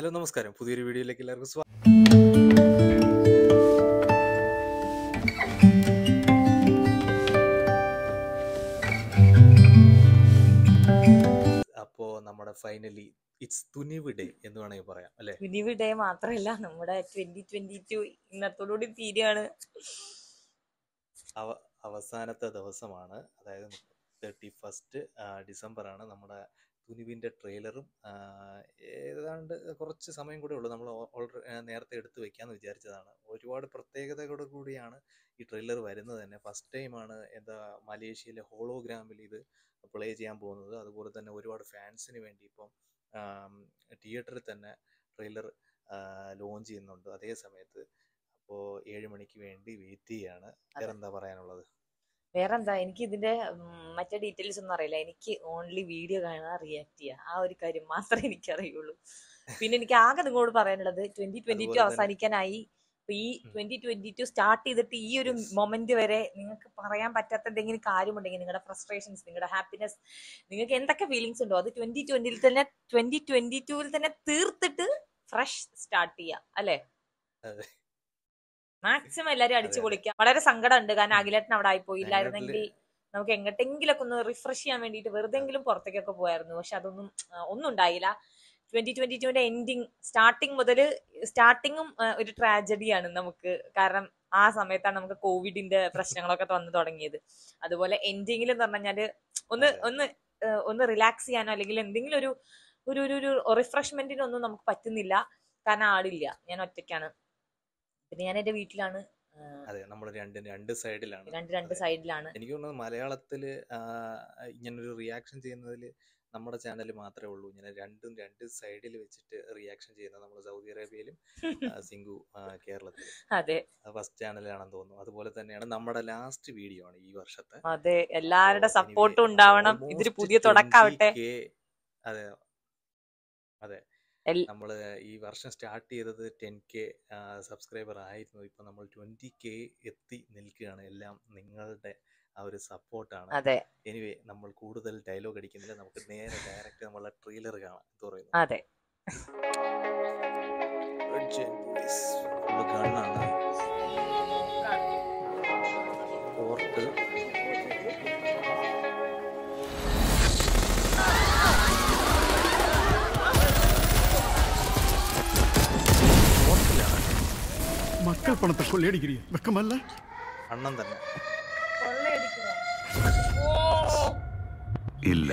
Hello നമസ്കാരം. പുതിയൊരു വീഡിയോയിലേക്ക് എല്ലാവർക്കും സ്വാഗതം അപ്പോ നമ്മുടെ ഫൈനലി ഇറ്റ്സ് തുനിവ് ഡേ എന്ന് വേണമെങ്കിൽ പറയാം അല്ലെ? തുനിവ് ഡേ മാത്രമല്ല നമ്മുടെ ട്വന്റി ട്വന്റി ടു ഇന്നത്തോടുകൂടി തീരുകയാണ് അവസാനത്തെ ദിവസമാണ്. അതായത് തേർട്ടി ഫസ്റ്റ് ഡിസംബർ ആണ് നമ്മുടെ തുനിവിന്റെ ട്രെയിലറും ഏതാണ്ട് കുറച്ച് സമയം കൂടെ ഉള്ളൂ നമ്മൾ ഓൾറെഡി നേരത്തെ എടുത്ത് വെക്കാമെന്ന് വിചാരിച്ചതാണ്. ഒരുപാട് പ്രത്യേകതയോട് കൂടിയാണ് ഈ ട്രെയിലർ വരുന്നത് തന്നെ. ഫസ്റ്റ് ടൈമാണ് എന്താ മലേഷ്യയിലെ ഹോളോഗ്രാമിൽ ഇത് പ്ലേ ചെയ്യാൻ പോകുന്നത്. അതുപോലെ തന്നെ ഒരുപാട് ഫാൻസിന് വേണ്ടി ഇപ്പം തിയേറ്ററിൽ തന്നെ ട്രെയിലർ ലോഞ്ച് ചെയ്യുന്നുണ്ട്. അതേ സമയത്ത് അപ്പോൾ ഏഴ് മണിക്ക് വേണ്ടി വെയിറ്റ് ചെയ്യാണ്. വേറെ എന്താ പറയാനുള്ളത്? വേറെന്താ? എനിക്ക് ഇതിന്റെ മറ്റേ ഡീറ്റെയിൽസ് ഒന്നും അറിയില്ല. എനിക്ക് ഓൺലി വീഡിയോ കാണാൻ റിയാക്ട് ചെയ്യുക. ആ ഒരു കാര്യം മാത്രമേ എനിക്ക് അറിയുള്ളൂ പിന്നെ എനിക്ക് ആകെ നിങ്ങളോട് പറയാനുള്ളത് ട്വന്റി ട്വന്റി ടു അവസാനിക്കാനായി. ഈ. ട്വന്റി ട്വന്റി ടു സ്റ്റാർട്ട് ചെയ്തിട്ട് ഈ ഒരു മൊമെന്റ് വരെ നിങ്ങൾക്ക് പറയാൻ പറ്റാത്ത എന്തെങ്കിലും കാര്യമുണ്ടെങ്കിൽ നിങ്ങളുടെ ഫ്രസ്ട്രേഷൻസ് നിങ്ങളുടെ ഹാപ്പിനെസ് നിങ്ങൾക്ക് എന്തൊക്കെ ഫീലിങ്സ് ഉണ്ടോ അത് ട്വന്റി ട്വന്റിയിൽ തന്നെ ട്വന്റി ട്വന്റി ടുവിൽ തന്നെ തീർത്തിട്ട് ഫ്രഷ് സ്റ്റാർട്ട് ചെയ്യാം അല്ലേ. മാക്സിമം എല്ലാരും അടിച്ചു. പൊളിക്കാം. വളരെ സങ്കടം ഉണ്ട് കാരണം. അഖിലേട്ടൻ അവിടെ ആയി പോയില്ലായിരുന്നെങ്കിൽ നമുക്ക് എങ്ങോട്ടെങ്കിലൊക്കെ ഒന്ന് റിഫ്രഷ് ചെയ്യാൻ വേണ്ടിയിട്ട് വെറുതെങ്കിലും പുറത്തേക്കൊക്കെ പോയായിരുന്നു. പക്ഷെ അതൊന്നും ഒന്നും ഉണ്ടായില്ല. ട്വന്റി ട്വന്റി ടുവിന്റെ എൻഡിങ് സ്റ്റാർട്ടിങ് മുതൽ സ്റ്റാർട്ടിങ്ങും ഒരു ട്രാജഡിയാണ് നമുക്ക്. കാരണം ആ സമയത്താണ് നമുക്ക് കോവിഡിന്റെ പ്രശ്നങ്ങളൊക്കെ വന്നു തുടങ്ങിയത്. അതുപോലെ എൻഡിങ്ങിൽ എന്ന് പറഞ്ഞാൽ ഒന്ന് ഒന്ന് ഒന്ന് റിലാക്സ് ചെയ്യാനോ അല്ലെങ്കിൽ എന്തെങ്കിലും ഒരു ഒരു ഒരു റിഫ്രഷ്മെന്റിനൊന്നും നമുക്ക് പറ്റുന്നില്ല. കാരണം ആളില്ല. ഞാൻ ഒറ്റയ്ക്കാണ്. പിന്നെ ഞാൻ എന്റെ വീട്ടിലാണ് അതെ നമ്മൾ രണ്ട് രണ്ട് സൈഡിലാണ് രണ്ട് രണ്ട് സൈഡിലാണ് എനിക്ക് തോന്നുന്നത് മലയാളത്തിൽ ഇങ്ങനൊരു റിയാക്ഷൻ ചെയ്യുന്നതിൽ നമ്മുടെ ചാനൽ മാത്രമേ ഉള്ളൂ. ഇങ്ങനെ രണ്ടും രണ്ട് സൈഡിൽ വെച്ചിട്ട് റിയാക്ഷൻ ചെയ്യുന്നത് നമ്മൾ സൗദി അറേബ്യയിലും സിംഗു കേരളത്തിൽ കേരളത്തിലും. അതെ. ഫസ്റ്റ് ചാനലാണെന്ന് തോന്നുന്നു. അതുപോലെ തന്നെയാണ് നമ്മുടെ ലാസ്റ്റ് വീഡിയോ ആണ് ഈ വർഷത്തെ. അതെ എല്ലാവരുടെ സപ്പോർട്ടും ഉണ്ടാവണം. ഇതൊരു പുതിയ 20K തുടക്കാവട്ടെ അതെ. അതെ. നമ്മൾ ഈ വർഷം സ്റ്റാർട്ട് ചെയ്തത് ടെൻ കെ സബ്സ്ക്രൈബർ ആയിരുന്നു. ഇപ്പൊ നമ്മൾ ട്വന്റി കെ എത്തി നിൽക്കുകയാണ്. എല്ലാം നിങ്ങളുടെ ആ ഒരു സപ്പോർട്ടാണ്. അതെ. എനിവേ നമ്മൾ കൂടുതൽ ഡയലോഗ് അടിക്കുന്നില്ല. നമുക്ക് നേരെ ഡയറക്റ്റ് നമ്മളെ ട്രെയിലർ കാണാം. പറയുന്നു? അതെ. ഫോർട്ട് பணத்தை கொள்ளையடிக்கிறீங்க. வெக்கமல்ல? அண்ணன் தானே இல்ல.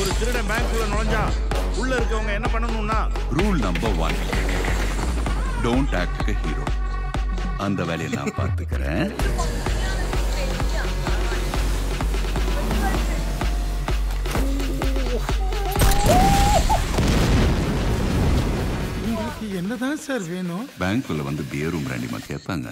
ஒரு திருடன் பேங்க்குள்ள நுழைஞ்சா உள்ள இருக்கவங்க என்ன பண்ணணும்னா? Rule number one don't act hero அந்த வேலையை நான் பார்த்துக்கிறேன். என்னதான் சார் வேணும்? பேங்க்குள்ள வந்து பியரும் பிராண்டிமா கேட்பாங்க.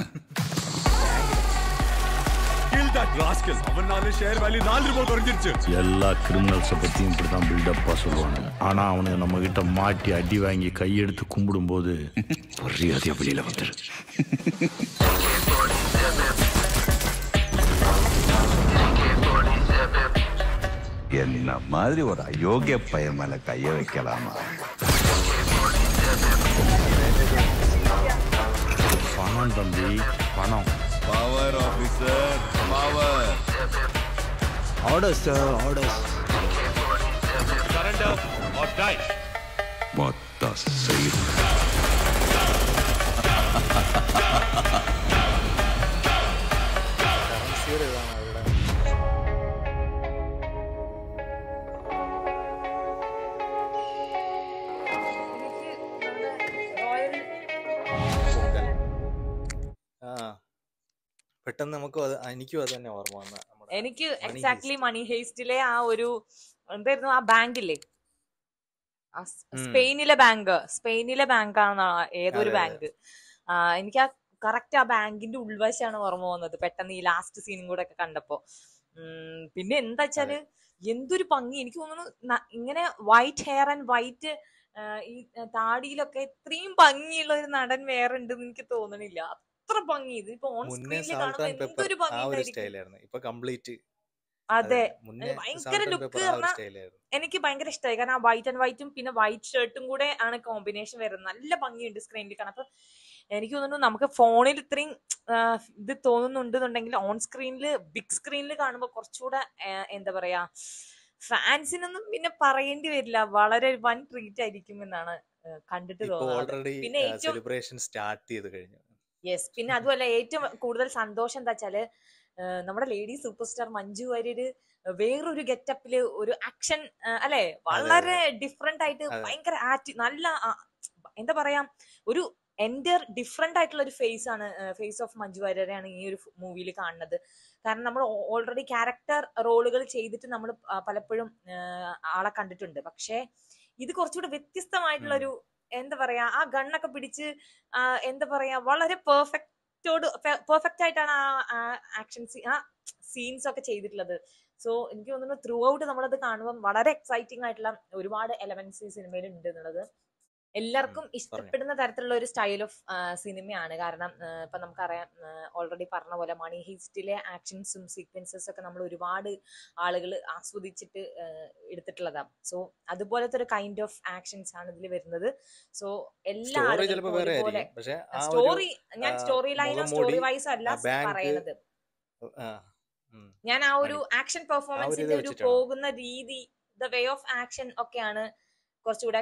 எல்லா கிரிமினல்ஸை பற்றியும் இப்படி தான் பில்டப்பாக சொல்லுவாங்க ஆனால் அவனுங்க நம்ம கிட்ட மாட்டி அடி வாங்கி கையெடுத்து கும்பிடும்போது மரியாதையாக வெளியில் வந்துடு என்ன மாதிரி ஒரு அயோக்கிய பையன் மேல கைய வைக்கலாமா? Power, officer. Power. Orders, sir. Orders. Surrender or die. What the save? പെട്ടെന്ന് നമുക്ക് എനിക്കും അത് തന്നെ ഓർമ്മ വന്ന എനിക്ക് എക്സാക്ട് എക്സാക്ട്ലി മണി ഹേസ്റ്റിലെ ആ ഒരു എന്തായിരുന്നു? ആ ബാങ്കില്ലേ സ്പെയിനിലെ ബാങ്ക് സ്പെയിനിലെ ബാങ്ക് സ്പെയിനിലെ ബാങ്കാണ് ഏതൊരു ബാങ്ക് എനിക്ക് ആ കറക്റ്റ് ആ ബാങ്കിന്റെ ഉൾവശമാണ് ഓർമ്മ വന്നത് പെട്ടെന്ന് ഈ ലാസ്റ്റ് സീനും കൂടെ ഒക്കെ കണ്ടപ്പോ. പിന്നെ എന്താ വെച്ചാൽ എന്തൊരു ഭംഗി. എനിക്ക് തോന്നുന്നു ഇങ്ങനെ വൈറ്റ് ഹെയർ ആൻഡ് വൈറ്റ് ഈ താടിയിലൊക്കെ ഇത്രയും ഭംഗിയുള്ള ഒരു നടൻ വേറെ ഉണ്ടെന്ന് എനിക്ക് തോന്നണില്ല. അത്ര ഭംഗി ഇത് ഇപ്പൊ ഓൺ സ്ക്രീനിൽ കാണുമ്പോൾ എന്തൊരു ഭംഗി ഇപ്പൊ കംപ്ലീറ്റ് അതെ ഭയങ്കര ലുക്ക് എനിക്ക് ഭയങ്കര ഇഷ്ടമായി കാരണം ആ വൈറ്റ് ആൻഡ് വൈറ്റും പിന്നെ വൈറ്റ് ഷർട്ടും കൂടെ ആണ് കോമ്പിനേഷൻ വരുന്നത്. നല്ല ഭംഗിയുണ്ട് സ്ക്രീനിൽ കാണാൻ. അപ്പൊ എനിക്ക് തോന്നുന്നു നമുക്ക് ഫോണിൽ ഇത്രയും ഇത് തോന്നുന്നുണ്ടെന്നുണ്ടെങ്കിൽ ഓൺ സ്ക്രീനിൽ ബിഗ് സ്ക്രീനിൽ കാണുമ്പോൾ കുറച്ചുകൂടെ എന്താ പറയാ ഫാൻസിനൊന്നും പിന്നെ പറയേണ്ടി വരില്ല. വളരെ വൻ ട്രീറ്റ് ആയിരിക്കും എന്നാണ് കണ്ടിട്ട് തോന്നുന്നത് പിന്നെ സെലിബ്രേഷൻ സ്റ്റാർട്ട് ചെയ്ത് കഴിഞ്ഞു. യെസ് പിന്നെ അതുമല്ല ഏറ്റവും കൂടുതൽ സന്തോഷം എന്താ വെച്ചാൽ നമ്മുടെ lady super star Manju Warrier വേറൊരു ഗെറ്റപ്പിൽ ഒരു ആക്ഷൻ അല്ലെ? വളരെ ഡിഫറെന്റ് ആയിട്ട്. ഭയങ്കര ആറ്റി നല്ല എന്താ പറയാ ഒരു എന്റെ ഡിഫറെന്റ് ആയിട്ടുള്ള ഒരു ഫേസ് ആണ് ഫേസ് ഓഫ് മഞ്ജു വാര്യരെയാണ് ഈ ഒരു മൂവിയിൽ കാണുന്നത്. കാരണം നമ്മൾ ഓൾറെഡി ക്യാരക്ടർ റോളുകൾ ചെയ്തിട്ട് നമ്മൾ പലപ്പോഴും ആളെ കണ്ടിട്ടുണ്ട്. പക്ഷേ ഇത് കുറച്ചുകൂടെ വ്യത്യസ്തമായിട്ടുള്ള ഒരു എന്താ പറയാ ആ ഗണ്ണൊക്കെ പിടിച്ച് എന്താ പറയാ വളരെ പെർഫെക്റ്റോട് പെർഫെക്റ്റ് ആയിട്ടാണ് ആ ആക്ഷൻ സീ ആ സീൻസ് ഒക്കെ ചെയ്തിട്ടുള്ളത്. സോ എനിക്ക് തോന്നുന്നു ത്രൂ ഔട്ട് നമ്മളത് കാണുമ്പോൾ വളരെ എക്സൈറ്റിംഗ് ആയിട്ടുള്ള ഒരുപാട് എലമെന്റ്സ് ഈ സിനിമയിൽ ഉണ്ട് എന്നുള്ളത്. എല്ലാവർക്കും ഇഷ്ടപ്പെടുന്ന തരത്തിലുള്ള ഒരു സ്റ്റൈൽ ഓഫ് സിനിമയാണ് കാരണം ഇപ്പൊ നമുക്കറിയാം ഓൾറെഡി പറഞ്ഞ പോലെ മണി ഹീസ്റ്റിലെ ആക്ഷൻസും സീക്വൻസസ് ഒക്കെ നമ്മൾ ഒരുപാട് ആളുകൾ ആസ്വദിച്ചിട്ട് എടുത്തിട്ടുള്ളതാണ് സോ അതുപോലത്തെ ഒരു കൈൻഡ് ഓഫ് ആക്ഷൻസ് ആണ് ഇതിൽ വരുന്നത്. സോ എല്ലാ സ്റ്റോറി ഞാൻ സ്റ്റോറി ലൈനോ സ്റ്റോറി വൈസ് അല്ല പറയുന്നത് ഞാൻ ആ ഒരു ആക്ഷൻ പെർഫോമൻസിന്റെ ഒരു പോകുന്ന രീതി ദ വേ ഓഫ് ആക്ഷൻ ഒക്കെയാണ് കുറച്ചുകൂടെ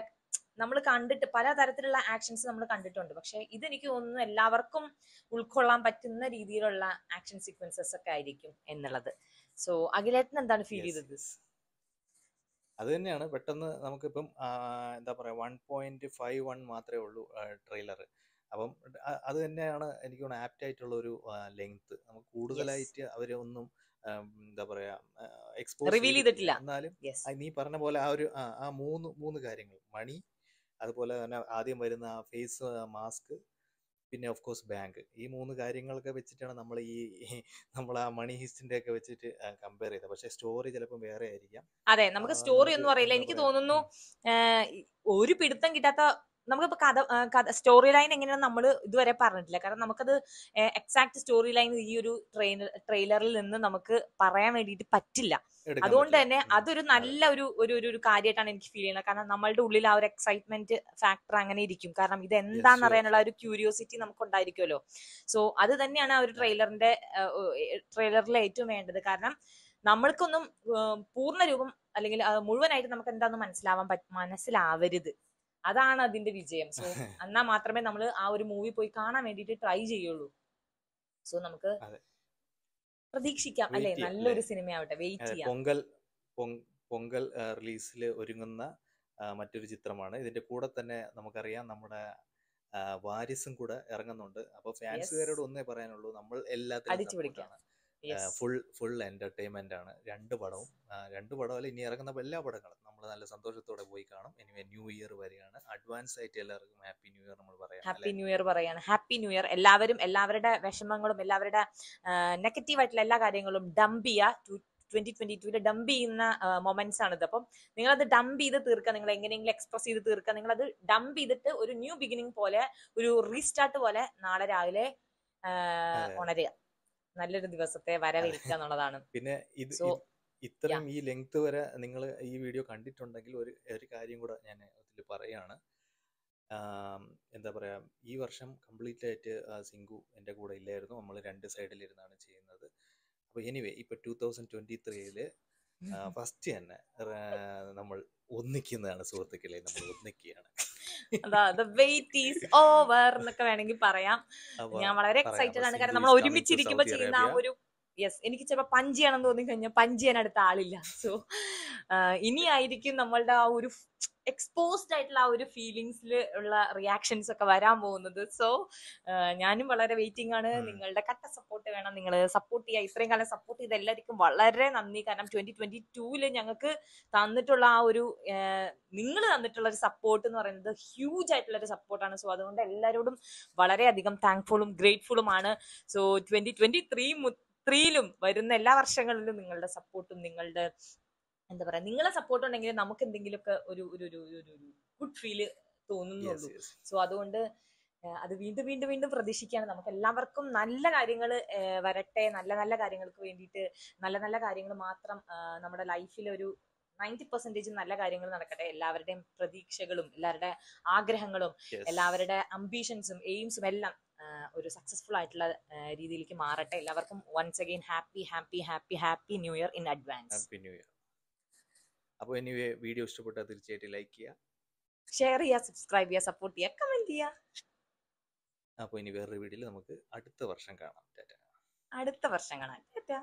നമ്മൾ കണ്ടിട്ട് പല തരത്തിലുള്ള ആക്ഷൻസ് നമ്മൾ കണ്ടിട്ടുണ്ട്. പക്ഷെ ഇതെനിക്ക് തോന്നുന്നു എല്ലാവർക്കും ഉൾക്കൊള്ളാൻ പറ്റുന്ന രീതിയിലുള്ള ആക്ഷൻ സീക്വൻസസ് ഒക്കെ ആയിരിക്കും എന്നുള്ളത്. സോ അഖിലേട്ടൻ എന്താണ് ഫീൽ ചെയ്തത്. അത് തന്നെയാണ്. പെട്ടെന്ന് നമുക്കിപ്പം എന്താ പറയാ വൺ പോയിന്റ് ഫൈവ് വൺ മാത്രമേ ഉള്ളൂ ട്രെയിലർ അപ്പം അത് തന്നെയാണ് എനിക്ക് തോന്നുന്നു ആപ്റ്റ് ആയിട്ടുള്ള ഒരു ലെങ്ത് നമുക്ക് കൂടുതലായിട്ട് അവരെ ഒന്നും എന്താ പറയാ എക്സ്പോസ് റിവീൽ ചെയ്തിട്ടില്ല. എന്നാലും നീ പറഞ്ഞ പോലെ ആ ഒരു ആ മൂന്ന് മൂന്ന് കാര്യങ്ങൾ. മണി അതുപോലെ തന്നെ ആദ്യം വരുന്ന ഫേസ് മാസ്ക് പിന്നെ ഓഫ് കോഴ്സ് ബാങ്ക് ഈ മൂന്ന് കാര്യങ്ങളൊക്കെ വെച്ചിട്ടാണ് നമ്മൾ ഈ നമ്മൾ ആ മണി ഹിസ്റ്റിന്റെ ഒക്കെ വെച്ചിട്ട് കമ്പയർ ചെയ്തത്. പക്ഷേ സ്റ്റോറി ചിലപ്പോൾ വേറെ ആയിരിക്കാം. അതെ നമുക്ക് സ്റ്റോറി ഒന്നും അറിയില്ല എനിക്ക് തോന്നുന്നു ഒരു പിടുത്തം കിട്ടാത്ത നമുക്കിപ്പോ കഥ കഥ സ്റ്റോറി ലൈൻ എങ്ങനെയാണെന്ന് നമ്മൾ ഇതുവരെ പറഞ്ഞിട്ടില്ല. കാരണം നമുക്കത് എക്സാക്ട് സ്റ്റോറി ലൈൻ ഈ ഒരു ട്രെയിലറിൽ നിന്ന് നമുക്ക് പറയാൻ വേണ്ടിയിട്ട് പറ്റില്ല. അതുകൊണ്ട് തന്നെ. അതൊരു നല്ല ഒരു ഒരു ഒരു കാര്യമായിട്ടാണ് എനിക്ക് ഫീൽ ചെയ്യുന്നത്. കാരണം നമ്മളുടെ ഉള്ളിൽ ആ ഒരു എക്സൈറ്റ്മെന്റ് ഫാക്ടർ അങ്ങനെ ഇരിക്കും. കാരണം ഇത് എന്താണെന്ന് അറിയാനുള്ള ഒരു ക്യൂരിയോസിറ്റി നമുക്ക് ഉണ്ടായിരിക്കുമല്ലോ സോ അത് തന്നെയാണ് ആ ഒരു ട്രെയിലറിന്റെ ട്രെയിലറിൽ ഏറ്റവും വേണ്ടത്. കാരണം നമ്മൾക്കൊന്നും പൂർണ രൂപം അല്ലെങ്കിൽ മുഴുവനായിട്ട് നമുക്ക് എന്താണെന്ന് മനസ്സിലാവാൻ പറ്റും മനസ്സിലാവരുത്. അതാണ് അതിന്റെ വിജയം. സോ എന്നാ മാത്രമേ നമ്മൾ ആ ഒരു മൂവി പോയി കാണാൻ വേണ്ടിയിട്ട് ട്രൈ ചെയ്യുള്ളൂ. സോ നമുക്ക്. പ്രതീക്ഷിക്കാം. അല്ലെ? നല്ലൊരു സിനിമയാവട്ടെ. വെയിറ്റ് ചെയ്യാം. പൊങ്കൽ പൊങ്- പൊങ്കൽ റിലീസിൽ ഒരുങ്ങുന്ന മറ്റൊരു ചിത്രമാണ്. ഇതിന്റെ കൂടെ തന്നെ നമുക്കറിയാം നമ്മുടെ വാരിസും കൂടെ ഇറങ്ങുന്നുണ്ട്. അപ്പൊ ഫാൻസുകാരോട് ഒന്നേ പറയാനുള്ളൂ. നമ്മൾ എല്ലാത്തിനും ഫുൾ ഫുൾ എന്റർടൈൻമെന്റ് ആണ്. രണ്ട് പടവും. രണ്ട് പടമല്ല ഇനി ഇറങ്ങുന്ന എല്ലാ പടങ്ങളും നമ്മൾ നല്ല സന്തോഷത്തോടെ പോയി കാണും. ഇനി ന്യൂ ഇയർ വരെയാണ് അഡ്വാൻസ് ആയിട്ട് എല്ലാവർക്കും ഹാപ്പി ന്യൂ ഇയർ നമ്മൾ പറയാം ഹാപ്പി ന്യൂ ഇയർ പറയാണ്. ഹാപ്പി ന്യൂ ഇയർ എല്ലാവരും എല്ലാവരുടെ വിഷമങ്ങളും എല്ലാവരുടെ നെഗറ്റീവ് ആയിട്ടുള്ള എല്ലാ കാര്യങ്ങളും ഡംപ് ചെയ്യുക ട്വന്റി ട്വന്റി ടൂൽ ഡംപ് ചെയ്യുന്ന മൊമെന്റ്സ് ആണിത്. അപ്പം അത് ഡംപ് ചെയ്ത് തീർക്കുക നിങ്ങൾ എങ്ങനെയെങ്കിലും എക്സ്പ്രസ് ചെയ്ത് തീർക്കുക അത് ഡംപ് ചെയ്തിട്ട് ഒരു ന്യൂ ബിഗിനിങ് പോലെ ഒരു റീസ്റ്റാർട്ട് പോലെ നാളെ രാവിലെ ഉണരുക. നല്ലൊരു ദിവസത്തെ വരവേൽക്കുക എന്നുള്ളതാണ്. പിന്നെ ഇത് ഇത്രയും ഈ ലെങ്ത് വരെ നിങ്ങൾ ഈ വീഡിയോ കണ്ടിട്ടുണ്ടെങ്കിൽ ഒരു ഒരു കാര്യം കൂടെ ഞാൻ ഇതിൽ പറയാണ്. എന്താ പറയാ ഈ വർഷം കംപ്ലീറ്റ് ആയിട്ട് സിംഗു എന്റെ കൂടെ ഇല്ലായിരുന്നു. നമ്മൾ രണ്ട് സൈഡിലിരുന്നാണ് ചെയ്യുന്നത്. അപ്പോൾ എനിവേ ഇപ്പൊ ടൂ തൗസൻഡ് ട്വന്റി ത്രീയിൽ ഫസ്റ്റ് തന്നെ നമ്മൾ ഒന്നിക്കുന്നതാണ് സുഹൃത്തുക്കളെ നമ്മൾ ഒന്നിക്കുകയാണ്. അതാ ദ വെയിറ്റ് ഈസ് ഓവർ എന്നൊക്കെ വേണമെങ്കിൽ പറയാം. ഞാൻ വളരെ എക്സൈറ്റഡ് ആണ്. കാരണം നമ്മൾ ഒരുമിച്ചിരിക്കുമ്പോ ഒരുമിച്ചിരിക്കുമ്പോൾ ചെയ്യുന്ന ആ ഒരു യെസ് എനിക്ക് ചിലപ്പോൾ പഞ്ച് ചെയ്യണം തോന്നി കഴിഞ്ഞാൽ പഞ്ച് ചെയ്യാൻ അടുത്ത ആളില്ല. സോ ഇനി ആയിരിക്കും നമ്മളുടെ ആ ഒരു എക്സ്പോസ്ഡ് ആയിട്ടുള്ള ആ ഒരു ഫീലിങ്സിൽ ഉള്ള റിയാക്ഷൻസ് ഒക്കെ വരാൻ പോകുന്നത്. സോ ഞാനും വളരെ വെയിറ്റിംഗ് ആണ്. നിങ്ങളുടെ കട്ട സപ്പോർട്ട് വേണം. നിങ്ങൾ സപ്പോർട്ട് ചെയ്യുക. ഇത്രയും കാലം സപ്പോർട്ട് ചെയ്ത എല്ലാവർക്കും വളരെ നന്ദി. കാരണം ട്വന്റി ട്വന്റി ടൂൽ ഞങ്ങൾക്ക് തന്നിട്ടുള്ള ആ ഒരു നിങ്ങൾ തന്നിട്ടുള്ള ഒരു സപ്പോർട്ട് എന്ന് പറയുന്നത് ഹ്യൂജ് ആയിട്ടുള്ള ഒരു സപ്പോർട്ടാണ് സോ അതുകൊണ്ട് എല്ലാവരോടും വളരെയധികം താങ്ക്ഫുളും ഗ്രേറ്റ്ഫുള്ളുമാണ് സോ ട്വന്റി ട്വന്റി ത്രീ ത്രീയിലും വരുന്ന എല്ലാ വർഷങ്ങളിലും നിങ്ങളുടെ സപ്പോർട്ടും നിങ്ങളുടെ എന്താ പറയാ നിങ്ങളെ സപ്പോർട്ട് ഉണ്ടെങ്കിൽ നമുക്ക് എന്തെങ്കിലുമൊക്കെ ഒരു ഒരു ഒരു ഒരു ഗുഡ് ഫീൽ തോന്നുന്നുള്ളൂ. സോ അതുകൊണ്ട് അത് വീണ്ടും വീണ്ടും വീണ്ടും പ്രതീക്ഷിക്കുകയാണ്. നമുക്ക് എല്ലാവർക്കും നല്ല കാര്യങ്ങൾ വരട്ടെ. നല്ല നല്ല കാര്യങ്ങൾക്ക് വേണ്ടിയിട്ട് നല്ല നല്ല കാര്യങ്ങൾ മാത്രം നമ്മുടെ ലൈഫിൽ ഒരു നയന്റി പെർസെന്റേജ് നല്ല കാര്യങ്ങൾ നടക്കട്ടെ. എല്ലാവരുടെയും പ്രതീക്ഷകളും എല്ലാവരുടെ ആഗ്രഹങ്ങളും. എല്ലാവരുടെ അംബീഷൻസും എയിംസും എല്ലാം ഒരു സക്സസ്ഫുൾ ആയിട്ടുള്ള രീതിയിലേക്ക് മാറട്ടെ. എല്ലാവർക്കും once again happy happy happy happy new year in advance happy new year അപ്പോൾ എനിവേ വീഡിയോ ഇഷ്ടപ്പെട്ടാൽ തീർച്ചയായിട്ടും ലൈക്ക് ചെയ്യുക. ഷെയർ ചെയ്യുക സബ്സ്ക്രൈബ് ചെയ്യുക സപ്പോർട്ട് ചെയ്യുക കമന്റ് ചെയ്യുക. അപ്പോൾ ഇനി വേറൊരു വീഡിയോയിൽ നമുക്ക് അടുത്ത വർഷം കാണാം. ടാറ്റാ. അടുത്ത വർഷം കാണാം. ടാറ്റാ.